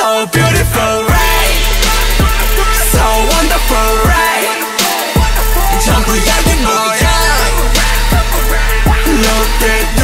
So beautiful, right? So wonderful, right? 전부 얇은 모양 Look at